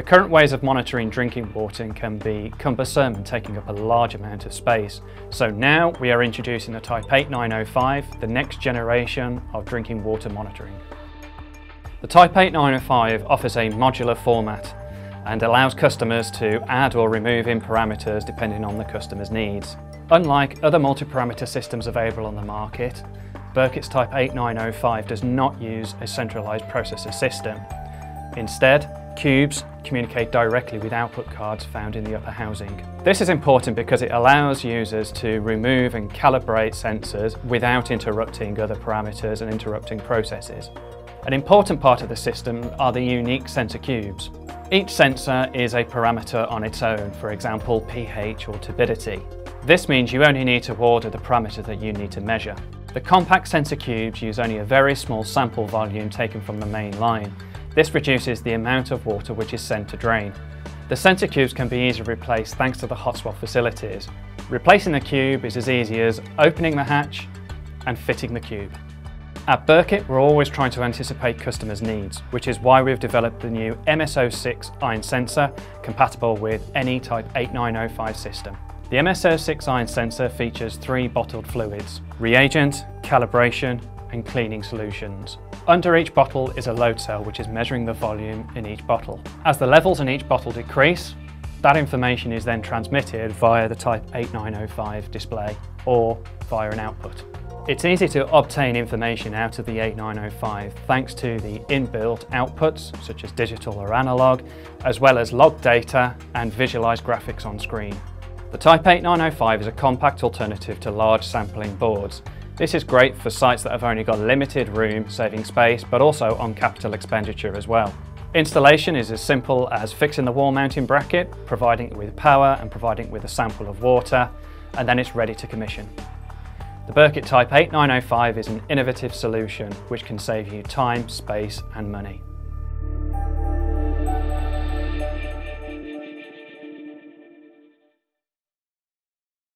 The current ways of monitoring drinking water can be cumbersome and taking up a large amount of space. So now we are introducing the Type 8905, the next generation of drinking water monitoring. The Type 8905 offers a modular format and allows customers to add or remove in parameters depending on the customer's needs. Unlike other multi-parameter systems available on the market, Bürkert's Type 8905 does not use a centralised processor system. Instead, cubes communicate directly with output cards found in the upper housing. This is important because it allows users to remove and calibrate sensors without interrupting other parameters and interrupting processes. An important part of the system are the unique sensor cubes. Each sensor is a parameter on its own, for example pH or turbidity. This means you only need to order the parameter that you need to measure. The compact sensor cubes use only a very small sample volume taken from the main line. This reduces the amount of water which is sent to drain. The sensor cubes can be easily replaced thanks to the hot swap facilities. Replacing the cube is as easy as opening the hatch and fitting the cube. At Bürkert, we're always trying to anticipate customers' needs, which is why we've developed the new MS06 iron sensor compatible with any Type 8905 system. The MS06 iron sensor features three bottled fluids, reagent, calibration and cleaning solutions. Under each bottle is a load cell which is measuring the volume in each bottle. As the levels in each bottle decrease, that information is then transmitted via the Type 8905 display or via an output. It's easy to obtain information out of the 8905 thanks to the inbuilt outputs such as digital or analog, as well as log data and visualised graphics on screen. The Type 8905 is a compact alternative to large sampling boards. This is great for sites that have only got limited room, saving space, but also on capital expenditure as well. Installation is as simple as fixing the wall mounting bracket, providing it with power and providing it with a sample of water, and then it's ready to commission. The Bürkert Type 8905 is an innovative solution which can save you time, space and money.